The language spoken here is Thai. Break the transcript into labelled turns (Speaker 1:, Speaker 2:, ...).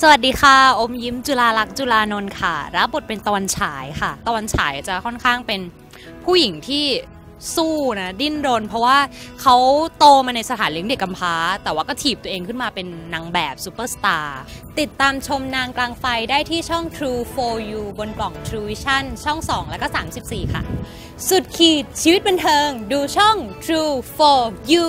Speaker 1: สวัสดีค่ะ อมยิ้มจุลาลักษณ์จุลานนท์ค่ะ รับบทเป็นตะวันฉายค่ะ ตะวันฉายจะค่อนข้างเป็นผู้หญิงที่สู้นะดิ้นรน เพราะว่าเขาโตมาในสถานเลี้ยงเด็กกำพร้า แต่ว่าก็ถีบตัวเองขึ้นมาเป็นนางแบบซูเปอร์สตาร์ติดตามชมนางกลางไฟได้ที่ช่อง True for You บนกล่อง True Vision ช่อง 2 และก็ 34 ค่ะ สุดขีดชีวิตบันเทิง ดูช่อง True for You